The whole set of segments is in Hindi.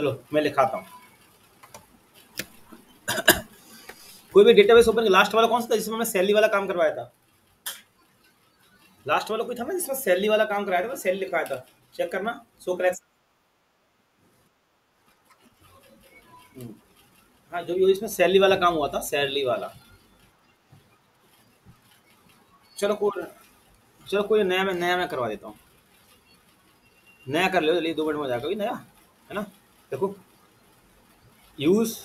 चलो, मैं लिखाता हूँ। कोई भी डेटाबेस ओपन लास्ट वाला कौन सा था जिसमें मैं सैलरी वाला काम करवाया था? लास्ट वाला कोई था ना जिसमें सैलरी वाला काम कराया था सैलरी लिखाया था। चेक करना सो करेक्ट हाँ जो भी इसमें सैलरी वाला काम हुआ था सैलरी वाला। चलो, कोई चलो, कोई नया मैं नया मैं करवा देता हूँ। नया कर लो, जल्दी दो मिनट में हो जाएगा नया? है ना? देखो यूज़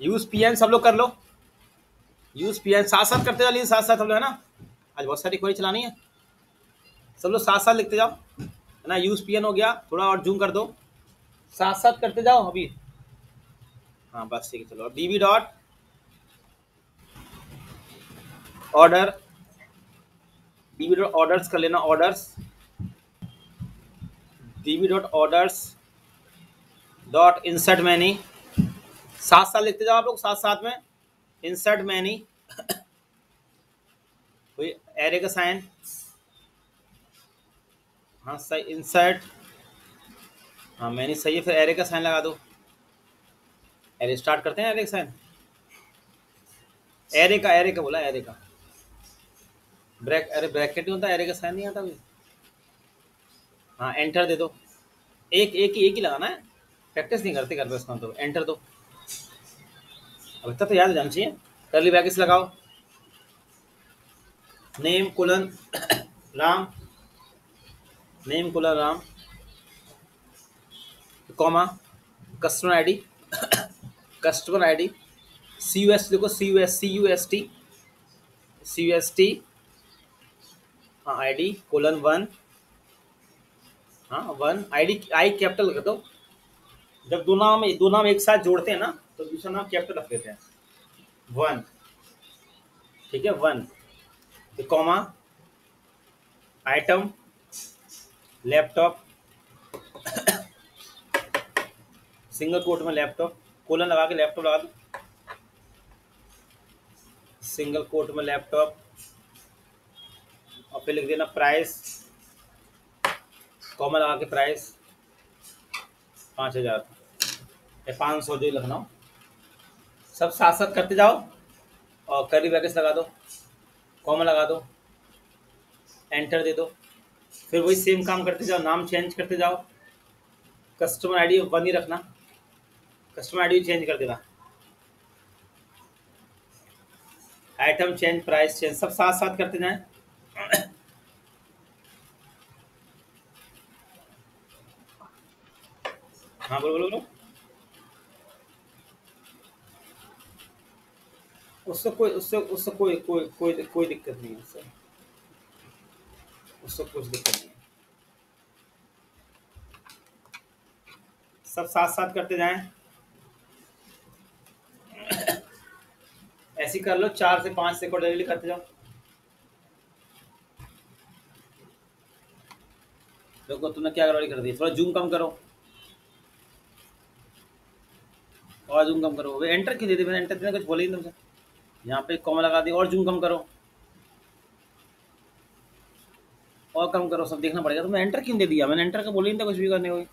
यूज़ पी एन सब लोग कर लो। यूज़ पी एन साथ साथ करते चलिए साथ साथ हम लोग, है ना? आज बहुत सारी क्वेरी चलानी है। सब लोग साथ साथ लिखते जाओ, है ना? यूज़ पी एन हो गया, थोड़ा और जूम कर दो। साथ साथ करते जाओ अभी। हाँ बस, ठीक है, चलो। DB dot order DB dot orders कर लेना orders DB dot orders dot insert many साथ साथ लिखते जाओ आप लोग साथ साथ में। इंसर्ट मैनी कोई एरे का साइन हाँ सही इंसर्ट हाँ मैनी सही है, फिर एरे का साइन लगा दो। एरे स्टार्ट करते हैं एरे का साइन एरे का एरे का बोला एरे का। ब्रैक अरे ब्रैकेट नहीं होता एरे का साइन नहीं आता अभी। हाँ एंटर दे दो। एक एक ही एक ही लगाना है। प्रैक्टिस नहीं करते करते इसका तो एंटर दो। अब इतना तो याद जाना चाहिए। करली ब्रैकेट्स लगाओ। Name colon Ram. Name colon Ram. Comma customer ID customer ID C U S देखो C U S C U S T C U S T हाँ आई डी कोलन वन हाँ one I D I capital कर दो। जब दो नाम दो नाम एक साथ जोड़ते हैं ना तो दूसरा नाम कैपिटल रख देते हैं। वन। ठीक है, one. Comma, item, laptop, single quote में लैपटॉप, कोलन लगा के लैपटॉप लगा दो। सिंगल कोट में लैपटॉप। और फिर लिख देना प्राइस। कॉमा लगा के प्राइस, पाँच हज़ार। पाँच सौ जो लिखना हो सब साथ साथ करते जाओ और करी ब्रैकेट्स लगा दो कॉमा लगा दो एंटर दे दो। फिर वही सेम काम करते जाओ, नाम चेंज करते जाओ। कस्टमर आईडी वन ही रखना। कस्टमर आईडी चेंज कर देना। आइटम चेंज प्राइस चेंज सब साथ साथ करते जाएँ। हाँ बोलो बोलो बोलो। उससे कोई, उससे उससे कोई कोई कोई कोई दिक्कत नहीं है उससे। उससे कुछ दिक्कत नहीं सब साथ साथ करते जाएँ। ऐसे कर लो, चार से पाँच सेकंड डेली करते जाओ। देखो, तुमने क्या गड़बड़ी कर दी थोड़ा जूम कम करो। और जूम कम करो। वे एंटर क्यों दे दी? मैंने एंटर देने कुछ बोले ही तुमसे। यहाँ पे कॉमा लगा दी और जूम कम करो। और कम करो, सब देखना पड़ेगा। तो मैं एंटर क्यों दे दिया? मैंने एंटर का बोले नहीं था कुछ भी करने हुई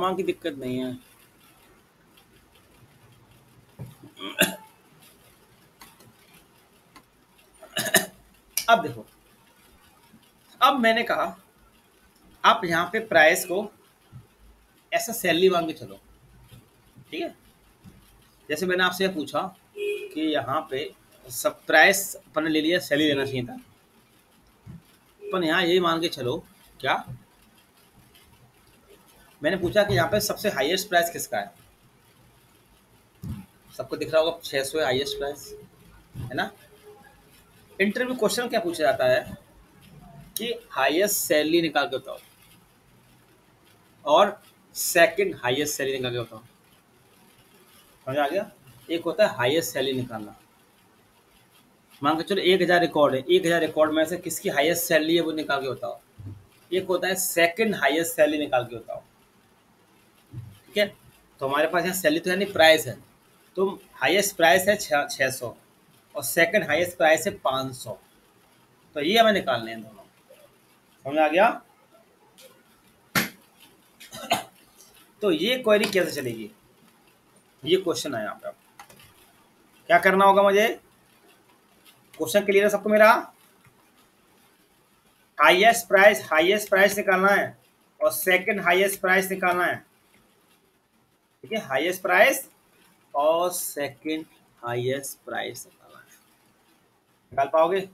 कोमा की दिक्कत नहीं है। अब देखो। अब मैंने कहा, आप यहाँ पे प्राइस को ऐसा सैलरी मांग के चलो। ठीक है? जैसे मैंने आपसे पूछा कि यहाँ पे सब प्राइस अपन ने ले लिया सैलरी लेना चाहिए था। अपन यहाँ ये मान के चलो, क्या? मैंने पूछा कि यहाँ पे सबसे हाईएस्ट प्राइस किसका है? सबको दिख रहा होगा छः सौ हाईएस्ट प्राइस है ना? इंटरव्यू क्वेश्चन क्या पूछा जाता है कि हाईएस्ट सैलरी निकाल के बताओ और सेकंड हाईएस्ट सैलरी निकाल के बताओ। समझ आ गया? एक होता है हाईएस्ट सैलरी निकालना। मान के चलो एक हज़ार रिकॉर्ड है, एक हज़ार रिकॉर्ड में से किसकी हाईएस्ट सैलरी है वो निकाल के बताओ। एक होता है सेकंड हाईएस्ट सैलरी निकाल के बताओ। ठीक है? तो हमारे पास यहाँ सैलरी तो यानी प्राइस है। तो हाईएस्ट प्राइस है छः सौ और सेकंड हाईएस्ट प्राइस है पाँच सौ। तो ये हमें निकालने हैं दोनों। समझ आ गया? तो ये क्वेरी कैसे चलेगी? ये क्वेश्चन है यहाँ पे क्या करना होगा मुझे? क्वेश्चन क्लियर है सबको मेरा? हाईएस्ट प्राइस हाईएस्ट प्राइस निकालना है और सेकंड हाईएस्ट प्राइस निकालना है। ठीक है हाईएस्ट प्राइस और सेकंड हाईएस्ट प्राइस निकाल पाओगे?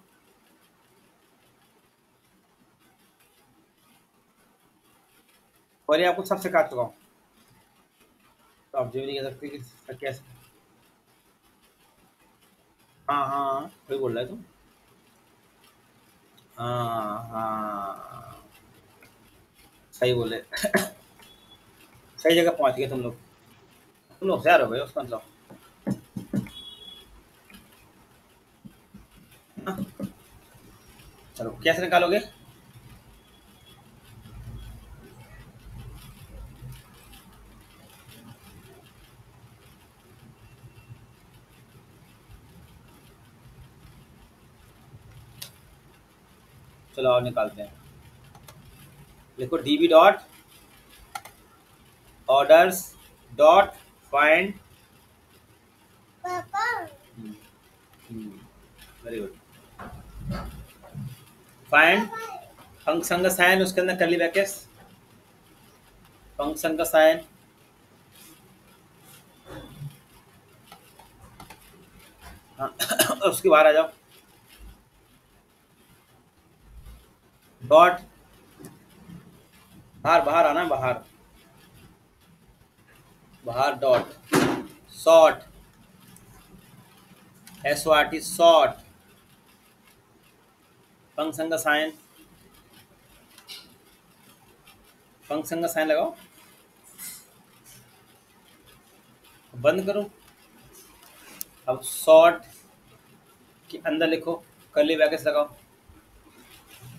और ये आपको सब सिखा चुका हूँ। तो आप जो नहीं कह सकते कि कैसे हाँ हाँ कोई बोल रहा है तुम हाँ हाँ। सही बोले। सही जगह पहुँच गए तुम लोग। गए उसका मतलब हाँ। चलो कैसे निकालोगे चलो और निकालते हैं लिखो DB dot orders dot find very good find function का साइन उसके अंदर कर ली ब्रैकेट्स फ़ंक्शन का साइन हाँ उसके बाहर आ जाओ डॉट बाहर बाहर आना बाहर बाहर dot short S O R T short function का साइन फ़ंक्शन का साइन लगाओ। बंद करो। अब शॉर्ट के अंदर लिखो कर्ली ब्रैकेट्स लगाओ।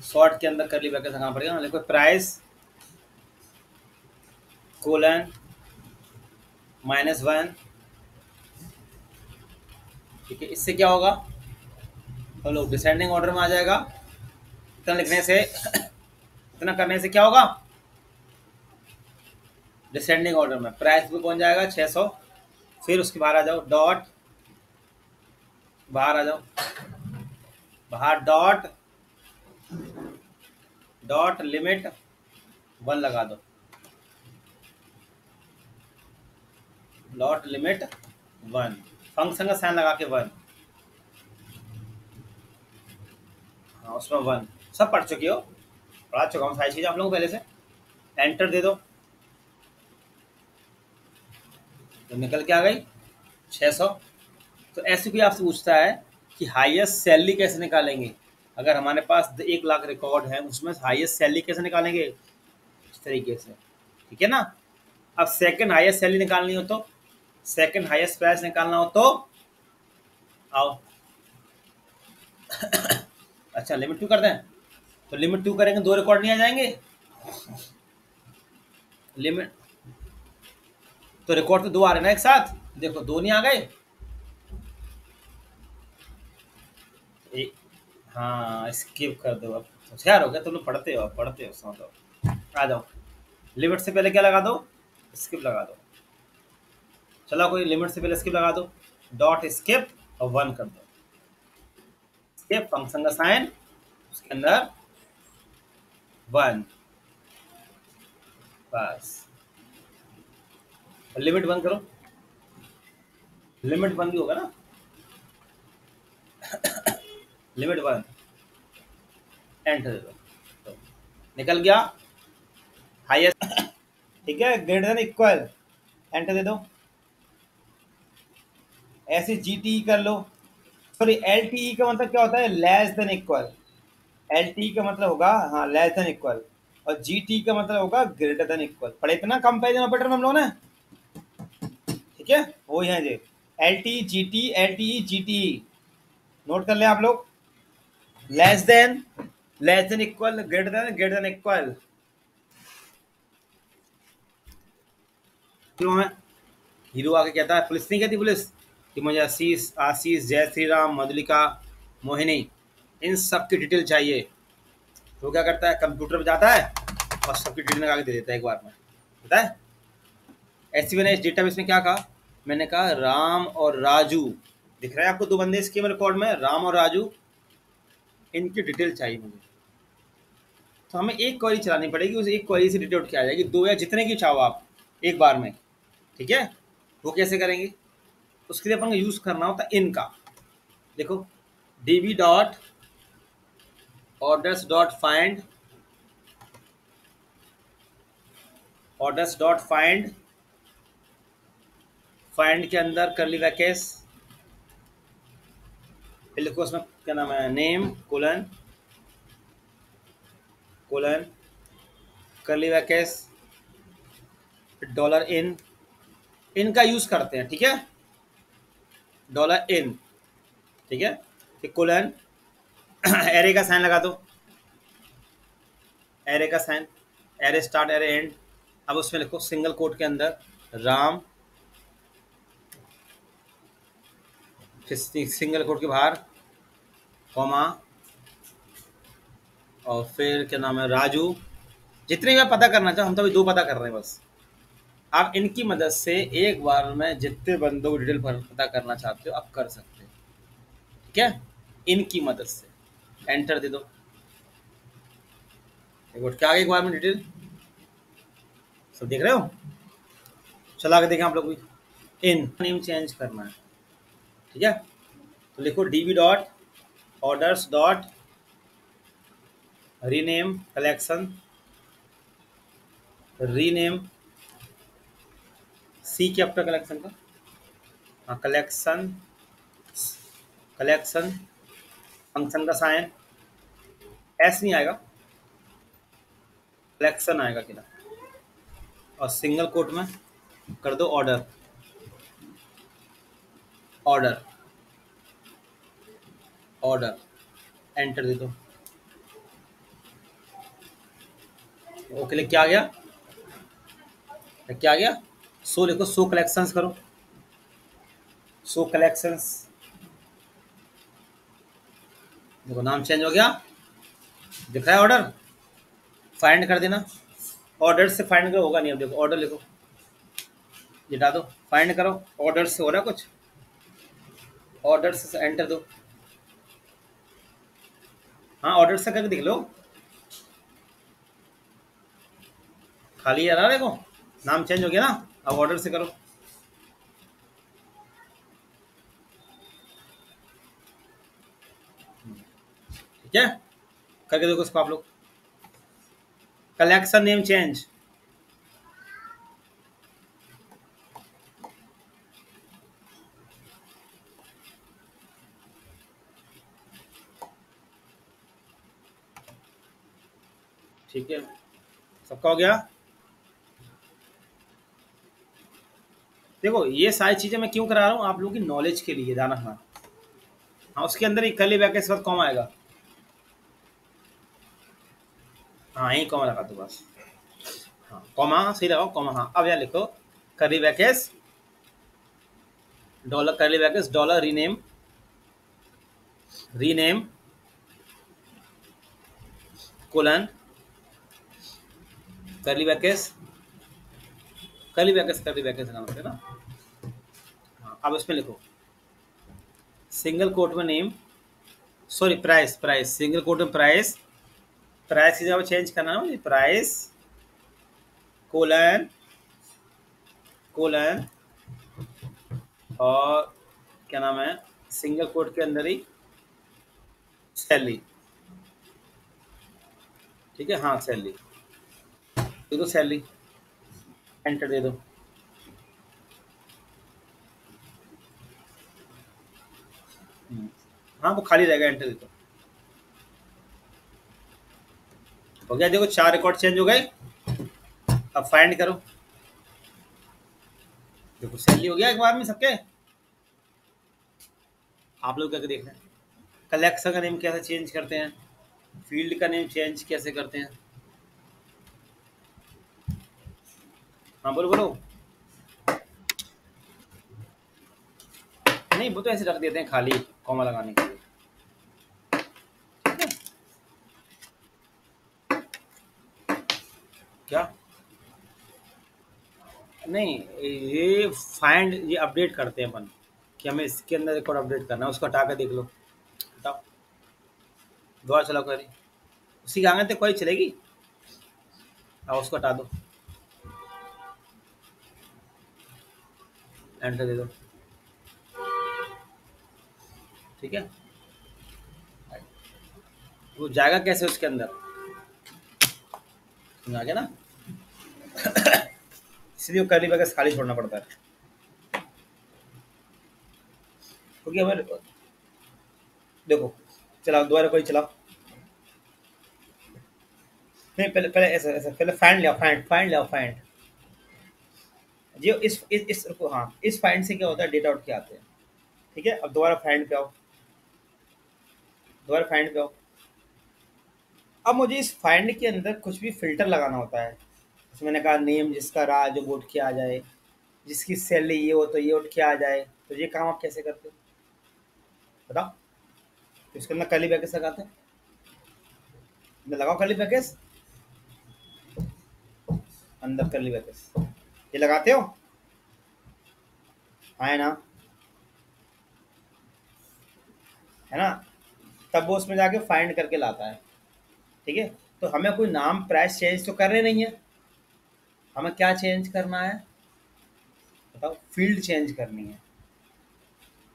शॉर्ट के अंदर करली ब्रैकेट लगाना पड़ेगा। लिखो प्राइस कोलन माइनस वन। ठीक है, इससे क्या होगा? तो लोग डिसेंडिंग ऑर्डर में आ जाएगा। इतना लिखने से, इतना करने से क्या होगा? डिसेंडिंग ऑर्डर में। प्राइस भी पहुँच जाएगा? 600 फिर उसके बाहर आ जाओ डॉट बाहर आ जाओ। बाहर डॉट डॉट लिमिट वन लगा दो। डॉट लिमिट वन, फ़ंक्शन का साइन लगा के वन। हाँ उसमें वन। सब पढ़ चुके हो? पढ़ा चुका हूँ सारी चीज़ें आप लोगों को पहले से। एंटर दे दो। तो निकल के आ गई 600 तो ऐसे कोई आपसे पूछता है कि हाईएस्ट सैलरी कैसे निकालेंगे? अगर हमारे पास एक लाख रिकॉर्ड है, उसमें हाईएस्ट सैलरी कैसे निकालेंगे? इस तरीके से। ठीक है ना? अब सेकंड हाईएस्ट सैलरी निकालनी हो तो? सेकंड हाईएस्ट प्राइस निकालना हो तो आओ। अच्छा लिमिट टू कर दें तो लिमिट टू करेंगे, दो रिकॉर्ड नहीं आ जाएँगे। लिमिट तो रिकॉर्ड तो दो आ रहे ना एक साथ? देखो, दो नहीं आ गए। हाँ स्किप कर दो अब। होशियार हो गया तुम लोग पढ़ते हो पढ़ते हो समझ लो आ जाओ। लिमिट से पहले क्या लगा दो? स्किप लगा दो। चलो, कोई लिमिट से पहले स्किप लगा दो। डॉट स्किप और वन कर दो। स्किप फ़ंक्शन का साइन उसके अंदर वन बस। लिमिट वन करो। लिमिट वन भी होगा ना? लिमिट वन एंटर दे दो। तो निकल गया। हाईएस्ट ठीक है? ग्रेटर देन इक्वल एंटर दे दो। ऐसे जी टी कर लो। सॉरी एल टी का मतलब क्या होता है? Less than equal L T का मतलब होगा हाँ लेस देन इक्वल और जी टी का मतलब होगा ग्रेटर देन इक्वल पढ़े थे ना कंपेरिजन ऑपरेटर में हम लोग ने? ठीक है? वो है जी L T G T L T G T note कर लें आप लोग। Less than less than equal greater than greater than equal क्यों हमें हीरो आके कहता है, पुलिस नहीं कहती पुलिस? कि मुझे आशीष आशीष, जय श्री राम मधुलिका, मोहिनी, इन सब की डिटेल चाहिए। तो क्या करता है? कंप्यूटर पर जाता है और सबकी डिटेल लगा के दे देता है एक बार में। पता है? ऐसी मैंने इस डेटा में क्या कहा? मैंने कहा, राम और राजू। दिख रहा है आपको दो बंदे इसके रिकॉर्ड में? राम और राजू। इनकी डिटेल चाहिए मुझे। तो हमें एक क्वारी चलानी पड़ेगी, उस एक क्वारी से डिटेल उठ के आ जाएगी। दो या जितने की चाहो आप, एक बार में। ठीक है? वो कैसे करेंगे? उसके लिए अपन को यूज़ करना होता है इनका। देखो D B dot orders dot find orders dot find find के अंदर करली वैकेस फिर लिखो उसमें क्या नाम है नेम कोलन कोलन करली वैकेस डॉलर इन इनका यूज़ करते हैं, ठीक है? Dollar in. ठीक है? कि कोलन एरे का साइन लगा दो। एरे का sign array start array end अब उसमें लिखो सिंगल कोट के अंदर, राम, फिर सिंगल कोट के बाहर, कॉमा, और फिर क्या नाम है, राजू। जितने भी आप पता करना चाहो, हम तो अभी दो पता कर रहे हैं बस। आप इनकी मदद से एक बार में जितने बंदों को डिटेल पता करना चाहते हो, आप कर सकते हो। ठीक है इनकी मदद से। एंटर दे दो। एक बार क्या एक बार में डिटेल सब देख रहे हो? चला के देखें आप लोग भी। इन। नेम चेंज करना है। ठीक है? तो लिखो DB dot orders dot rename collection rename C capital collection का? हाँ कलेक्शन कलेक्शन फ़ंक्शन का साइन एस नहीं आएगा। कलेक्शन आएगा किला और सिंगल कोट में कर दो ऑर्डर ऑर्डर ऑर्डर एंटर दे दो। ओके लिए क्या आ गया? क्या आ गया? सो लिखो, सो कलेक्शंस करो। सो कलेक्शंस देखो, नाम चेंज हो गया। दिख रहा है ऑर्डर फाइंड कर देना। ऑर्डर से फाइंड करो, होगा नहीं अब देखो ऑर्डर लिखो। जिटा दो फाइंड करो ऑर्डर से हो रहा कुछ? ऑर्डर से एंटर दो। हाँ ऑर्डर से करके देख लो। खाली आ रहा देखो, नाम चेंज हो गया ना? अब ऑर्डर से करो। ठीक है? करके देखो इसको आप लोग। कलेक्शन नेम चेंज ठीक है? सबका हो गया? देखो, ये सारी चीज़ें मैं क्यों करा रहा हूँ? आप लोगों की नॉलेज के लिए जाना हाँ हाँ उसके अंदर ही कली बैक के कॉम आएगा। हाँ यही कॉमा लगा दो बस। हाँ कॉमा सही लगाओ कॉमा हाँ। अब यहाँ लिखो करी वैकेस डॉलर करली वैकेस dollar rename rename colon curly वैकेस करली वैकेस करली वैकेस लगाना पड़ेगा ना? अब इसमें लिखो। सिंगल कोट में name sorry price price single quote में प्राइस प्राइस की जगह चेंज करना है प्राइस कोलन कोलन और क्या नाम है? सिंगल कोट के अंदर ही सैलरी ठीक है? हाँ सैलरी दो सैलरी एंटर दे दो। हाँ वो खाली रहेगा एंटर दे दो। हो गया, देखो चार रिकॉर्ड चेंज हो गए। अब फाइंड करो। देखो सैलरी हो गया एक बार में सबके। आप लोग क्या देख रहे हैं कलेक्शन का नेम कैसे चेंज करते हैं? फ़ील्ड का नेम चेंज कैसे करते हैं? हाँ बोलो बोलो। नहीं, वो तो ऐसे रख देते हैं खाली कॉमा लगाने के लिए। क्या? नहीं, ये फाइंड ये अपडेट करते हैं अपन, कि हमें इसके अंदर रिकॉर्ड अपडेट करना है, उसको हटा के देख लो। बताओ दोबारा चला क्वेरी उसी के आगे तक क्वेरी चलेगी? हाँ उसको हटा दो। एंटर दे दो। ठीक है? वो जाएगा कैसे उसके अंदर? आ गया ना? इसलिए करली बैगेस खाली छोड़ना पड़ता है। क्योंकि हमें देखो, चलाओ, दोबारा कोई चलाओ। नहीं, पहले पहले ऐसा ऐसा, पहले फाइंड लिया फाइंड फाइंड लिया फाइंड जी इस इस इस हाँ इस फाइंड से क्या होता है? डेटा आउट के आते हैं। ठीक है? अब दोबारा फाइंड पे आओ। दोबारा फाइंड पे आओ। अब मुझे इस फाइंड के अंदर कुछ भी फ़िल्टर लगाना होता है। जैसे मैंने कहा नेम जिसका रहा, जो किया आ जाए, जिसकी सैलरी ये हो तो ये उठ के आ जाए। तो ये काम आप कैसे करते हो? बताओ। तो इसके अंदर कली पैकेज लगाते हैं। लगाओ कली पैकेज अंदर करली पैकेज ये लगाते हो? आए ना? है ना? तब वो उसमें जाके फाइंड करके लाता है। ठीक है? तो हमें कोई नाम प्राइस चेंज तो करने नहीं है। हमें क्या चेंज करना है? बताओ फ़ील्ड चेंज करनी है।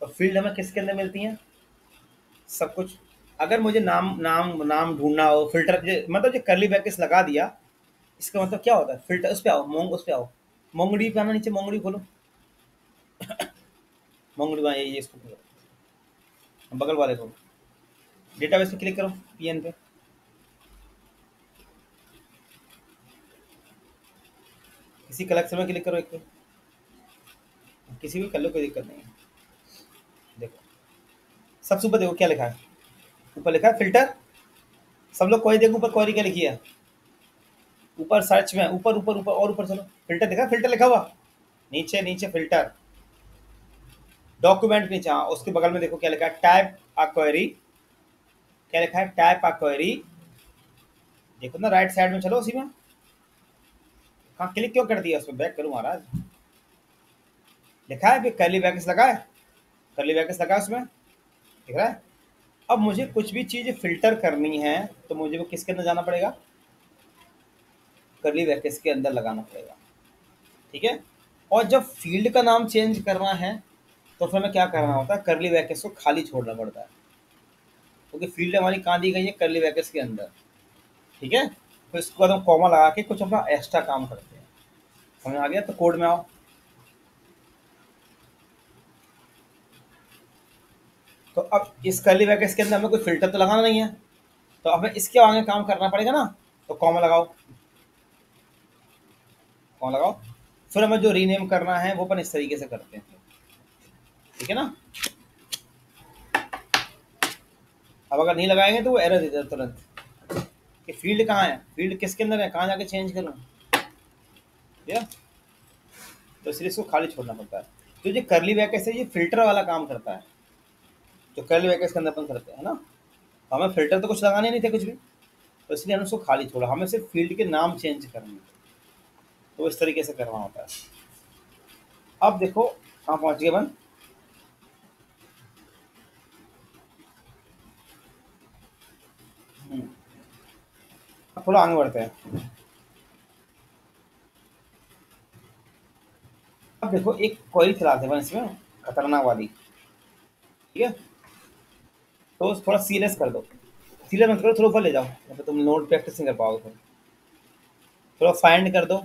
तो फ़ील्ड हमें किसके अंदर मिलती हैं? सब कुछ। अगर मुझे नाम नाम नाम ढूंढना हो फ़िल्टर मतलब जो करली बैकेस लगा दिया, इसका मतलब क्या होता है? फ़िल्टर उस पर आओ, मोंग उस पर आओ। मोंगड़ी पे आना नीचे, मोंगड़ी खोलो। मोंगड़ी ये ये इसको खोलो। बगल वाले को। डेटाबेस पे क्लिक करो पीएन पे। किसी कलेक्शन में क्लिक करो एक पे। किसी भी लो कोई दिक्कत नहीं है। देखो। सबसे ऊपर देखो क्या लिखा है। ऊपर लिखा है फ़िल्टर सब लोग कोई देखो, ऊपर क्वेरी क्या लिखी है? ऊपर सर्च में, ऊपर ऊपर ऊपर, और ऊपर चलो। फ़िल्टर देखा? फ़िल्टर लिखा हुआ? नीचे नीचे फ़िल्टर डॉक्यूमेंट नीचे हाँ उसके बगल में देखो क्या लिखा है? टाइप आ क्वेरी क्या लिखा है? टाइप आ क्वेरी देखो ना राइट साइड में चलो उसी में। हाँ क्लिक क्यों कर दिया उसमें? बैक करूँ महाराज। लिखा है करली बैकेस लगा है? करली बैकेस लगा है उसमें? दिख रहा है? अब मुझे कुछ भी चीज़ फ़िल्टर करनी है तो मुझे वो किसके अंदर जाना पड़ेगा? करली वैकेस के अंदर लगाना पड़ेगा। ठीक है? और जब फ़ील्ड का नाम चेंज करना है तो फिर हमें क्या करना होता है? करली वैकेस को खाली छोड़ना पड़ता है। क्योंकि तो फ़ील्ड हमारी कहाँ दी गई है? करली वैकेस के अंदर। ठीक है? तो इसके बाद हम कॉमा लगा के कुछ अपना एक्स्ट्रा काम करते हैं। समझ आ गया? तो कोड में आओ। तो अब इस करली वैकेस के अंदर हमें कोई फ़िल्टर तो लगाना नहीं है। तो हमें इसके आगे काम करना पड़ेगा ना? तो कॉमा लगाओ। कौन लगाओ? फिर हमें जो रीनेम करना है, वो अपन इस तरीके से करते हैं। ठीक है ना? अब अगर नहीं लगाएँगे तो वो एरर देता तुरंत। कि फ़ील्ड कहाँ है? फ़ील्ड किसके अंदर है? कहाँ जाके चेंज करूँ? या तो इसलिए इसको खाली छोड़ना पड़ता है। तो ये करली वैकेस है, ये फ़िल्टर वाला काम करता है। जो करली वैकेस के अंदर अपन करते हैं ना? तो हमें फ़िल्टर तो कुछ लगाने नहीं थे कुछ भी। तो इसलिए हमने उसको खाली छोड़ा। हमें सिर्फ़ फ़ील्ड के नाम चेंज करने तो इस तरीके से करना होता है। अब देखो कहाँ पहुँच गए बन हम्म। थोड़ा आगे बढ़ते हैं। अब देखो, एक कोई चलाते हैं इसमें खतरनाक वाली ठीक है? तो थोड़ा सीरियस कर दो। सीरियस मत करो, थोड़ा ऊपर ले जाओ तो तुम नोट प्रैक्टिस नहीं कर पाओगे। थोड़ा फाइंड कर दो।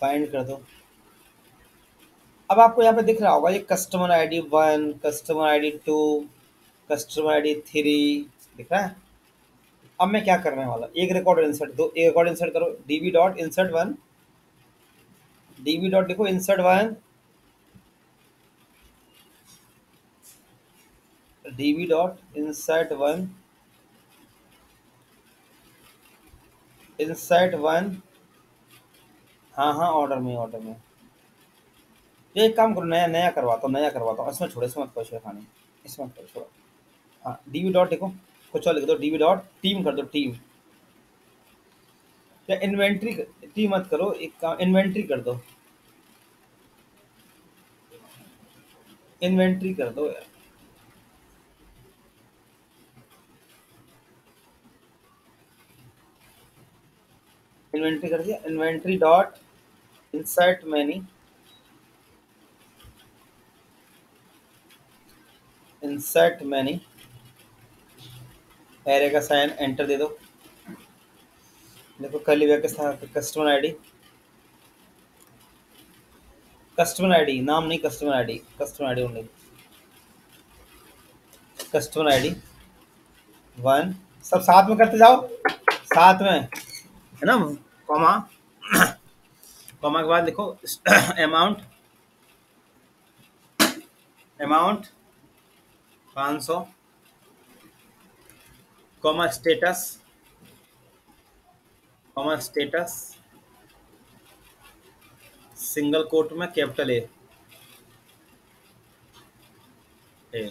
फाइंड कर दो। अब आपको यहाँ पे दिख रहा होगा, ये customer ID one customer ID two customer ID three दिख रहा है? अब मैं क्या करने वाला? एक रिकॉर्ड इंसर्ट दो, एक रिकॉर्ड इंसर्ट करो DB dot insert one DB dot देखो insert one DB dot insert one insert one हाँ हाँ ऑर्डर में ऑर्डर में। ये एक काम करो, नया नया करवाता हूँ नया करवाता हूँ इसमें छोड़ो, इसमें मत खाने। इसमें मत छोड़ो। हाँ डीवी डॉट देखो। कुछ और लिख दो डीवी डॉट टीम कर दो टीम या इन्वेंट्री टी मत करो, एक काम इन्वेंट्री कर दो। इन्वेंट्री कर दो यार। इन्वेंट्री कर दिया। Inventory dot insert many insert many array का साइन एंटर दे दो। देखो कल के साथ कस्टमर आईडी कस्टमर आईडी नाम नहीं customer ID customer ID only customer ID one सब साथ में करते जाओ। साथ में, है ना? कॉमा कॉमा के बाद लिखो अमाउंट अमाउंट पाँच सौ, comma status comma status single quote में capital A A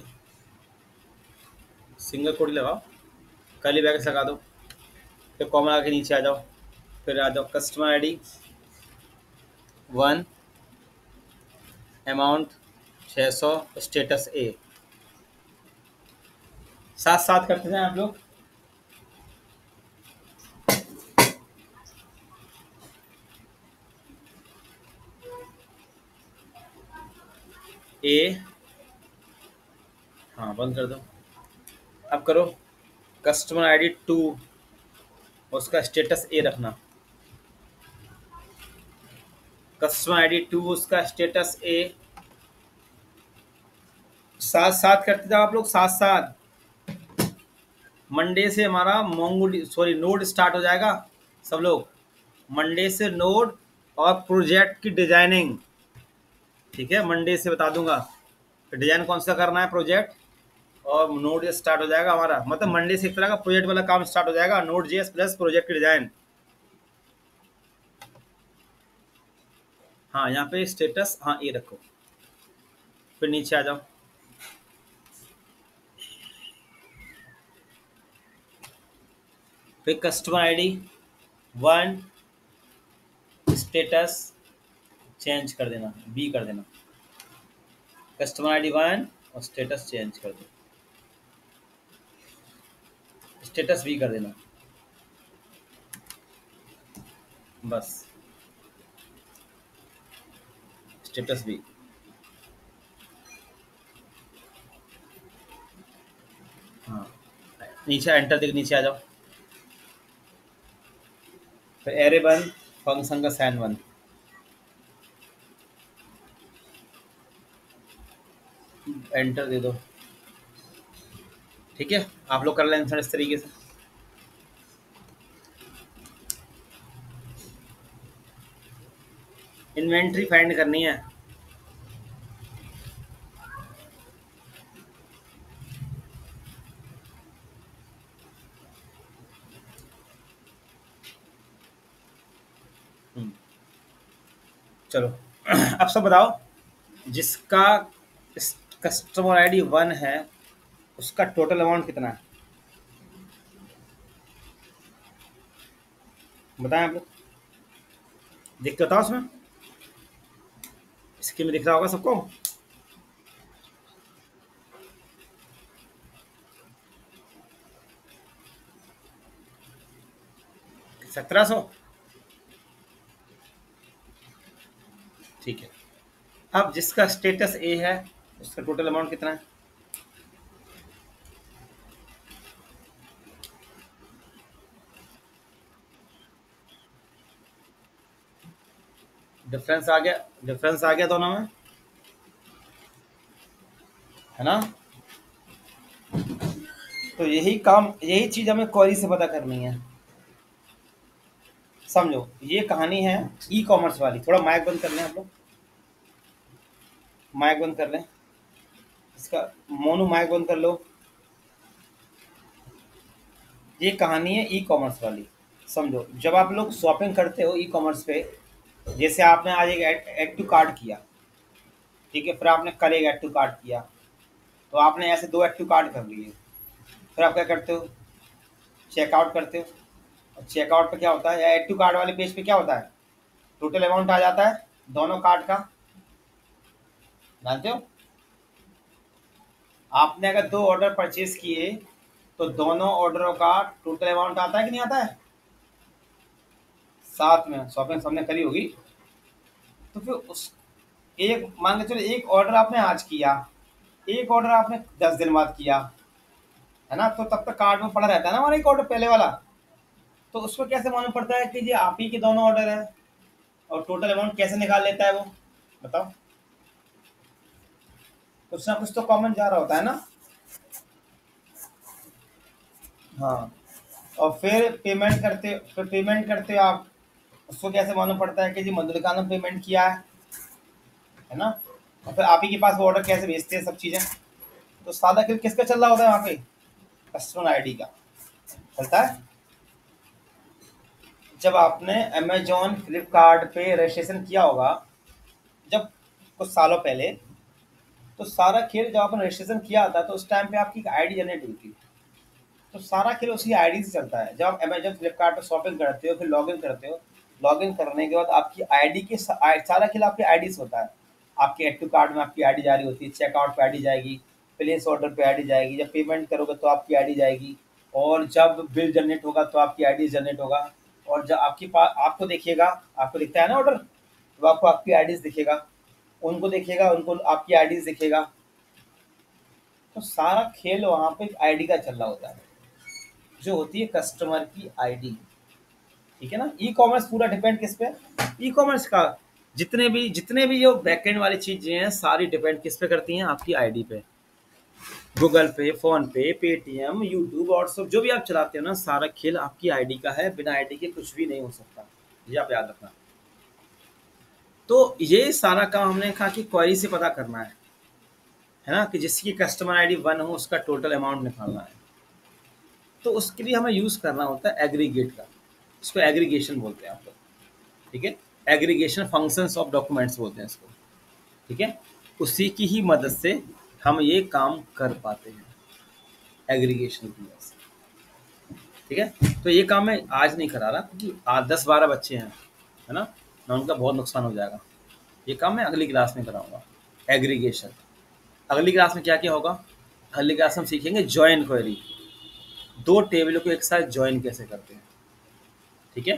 single quote लगाओ। कली बैग लगा दो। फिर कॉमन आके नीचे आ जाओ। फिर आ जाओ कस्टमर आईडी वन अमाउंट छः सौ स्टेटस ए साथ साथ करते हैं आप लोग। ए हाँ बंद कर दो। अब करो। कस्टमर आईडी टू उसका स्टेटस ए रखना। कस्टमर आईडी टू, उसका स्टेटस ए साथ साथ करते जाओ आप लोग साथ साथ मंडे से हमारा मोंगो सॉरी नोड स्टार्ट हो जाएगा। सब लोग मंडे से नोड और प्रोजेक्ट की डिज़ाइनिंग ठीक है मंडे से बता दूँगा। डिज़ाइन कौन सा करना है प्रोजेक्ट और नोड स्टार्ट हो जाएगा हमारा। मतलब मंडे से एक तरह का प्रोजेक्ट वाला काम स्टार्ट हो जाएगा नोड जेएस प्लस प्रोजेक्ट की डिज़ाइन हाँ यहाँ पे स्टेटस हाँ ये रखो। फिर नीचे आ जाओ। फिर customer ID one status change कर देना बी कर देना। कस्टमर आईडी वन और स्टेटस चेंज कर दो। स्टेटस बी कर देना। बस। स्टेटस भी हाँ। नीचे एंटर देख नीचे आ जाओ। फिर एरे वन फ़ंक्शन का सैन वन एंटर दे दो। ठीक है? आप लोग कर लें इस तरीके से। इन्वेंट्री फाइंड करनी है। हम्म। चलो, अब सब बताओ, जिसका कस्टमर आईडी वन है, उसका टोटल अमाउंट कितना है? बताएँ आप लोग। देखते बताओ उसमें। स्कीम में दिख रहा होगा सबको? सत्रह सौ? ठीक है। अब जिसका स्टेटस ए है, उसका टोटल अमाउंट कितना है? डिफरेंस आ गया डिफरेंस आ गया दोनों में। है ना? तो यही काम, यही चीज़ हमें क्वेरी से पता करनी है। समझो, ये कहानी है ई कॉमर्स वाली। थोड़ा माइक बंद कर लें आप लोग। माइक बंद कर लें। इसका, मोनो माइक बंद कर लो। ये कहानी है ई कॉमर्स वाली। समझो, जब आप लोग शॉपिंग करते हो ई कॉमर्स पे जैसे आपने आज एक एड टू कार्ड किया। ठीक है, फिर आपने कल एक एड टू कार्ड किया। तो आपने ऐसे दो एड टू कार्ड कर लिए। फिर आप क्या करते हो? चेकआउट करते हो। और चेकआउट पर क्या होता है? या एड टू कार्ड वाले पेज पे क्या होता है? टोटल अमाउंट आ जाता है दोनों कार्ड का। जानते हो? आपने अगर दो ऑर्डर परचेज किए तो दोनों ऑर्डरों का टोटल अमाउंट आता है कि नहीं आता है? साथ में शॉपिंग सबने करी होगी। तो फिर उस एक, मान के चलो एक ऑर्डर आपने आज किया, एक ऑर्डर आपने दस दिन बाद किया, है ना? तो तब तक कार्ड में पड़ा रहता है ना हमारा एक ऑर्डर पहले वाला। तो उसको कैसे मालूम पड़ता है कि ये आप ही के दोनों ऑर्डर है? और टोटल अमाउंट कैसे निकाल लेता है वो? बताओ। कुछ ना कुछ तो कॉमन जा रहा होता है ना? हाँ। और फिर पेमेंट करते, फिर पेमेंट करते आप उसको कैसे मालूम पड़ता है कि जी मधुलिका ने पेमेंट किया है? है ना? और फिर आप ही के पास वो ऑर्डर कैसे भेजते हैं सब चीज़ें? तो सादा खेल किसका चल रहा होता है वहाँ पे? कस्टमर आईडी का। चलता है? जब आपने अमेजोन फ्लिपकार्ट पे रजिस्ट्रेशन किया होगा, जब कुछ सालों पहले तो सारा खेल जब आपने रजिस्ट्रेशन किया था तो उस टाइम पे आपकी आईडी जनरेट हुई थी। तो सारा खेल उसी आईडी से चलता है। जब आप अमेजोन फ्लिपकार्ट पर शॉपिंग करते हो, फिर लॉगिन करते हो लॉगिन करने के बाद आपकी आईडी के सारा खेल आपकी आईडी से होता है। आपके एड टू कार्ड में आपकी आईडी जारी होती है चेकआउट पे आईडी जाएगी प्लेस ऑर्डर पे आईडी जाएगी, जब पेमेंट करोगे तो आपकी आईडी जाएगी। और जब बिल जनरेट होगा तो आपकी आईडी जनरेट होगा। और जब आपके पास, आपको देखिएगा, आपको दिखता है ना ऑर्डर तो आपको आपकी आईडीज दिखेगा। उनको देखिएगा, उनको आपकी आईडीज दिखेगा। तो सारा खेल वहाँ पे आईडी का चल रहा होता है। जो होती है कस्टमर की आईडी ठीक है ना? ई कॉमर्स पूरा डिपेंड किस पे? ई कॉमर्स का। जितने भी जितने भी जो बैकएंड वाली चीज़ें हैं, सारी डिपेंड किस पे करती हैं? आपकी आईडी पे। गूगल पे फ़ोन पे पेटीएम यूट्यूब व्हाट्सअप जो भी आप चलाते हो ना, सारा खेल आपकी आईडी का है। बिना आईडी के कुछ भी नहीं हो सकता। ये आप याद रखना। तो ये सारा काम हमने कहा कि क्वारी से पता करना है। है ना? कि जिसकी कस्टमर आईडी वन हो, उसका टोटल अमाउंट निकालना है। तो उसके लिए हमें यूज़ करना होता है एग्रीगेट का। इसको एग्रीगेशन बोलते हैं आप लोग। ठीक है? एग्रीगेशन फ़ंक्शंस ऑफ़ डॉक्यूमेंट्स बोलते हैं इसको। ठीक है? उसी की ही मदद से हम ये काम कर पाते हैं। एग्रीगेशन की वजह से। ठीक है? तो ये काम मैं आज नहीं करा रहा, क्योंकि आज दस बारह बच्चे हैं, है ना? ना उनका बहुत नुकसान हो जाएगा। ये काम मैं अगली क्लास में कराऊँगा। एग्रीगेशन अगली क्लास में क्या क्या होगा? अगली क्लास में सीखेंगे जॉइन क्वेरी दो टेबलों को एक साथ ज्वाइन कैसे करते हैं? ठीक है?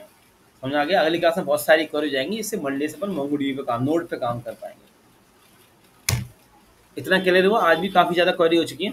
समझ आ गया? अगली क्लास में बहुत सारी क्वेरी जाएँगी, इससे मंडे से अपन मोंगो पे काम नोट पे काम कर पाएँगे। इतना क्लियर हुआ? आज भी काफ़ी ज़्यादा क्वेरी हो चुकी है।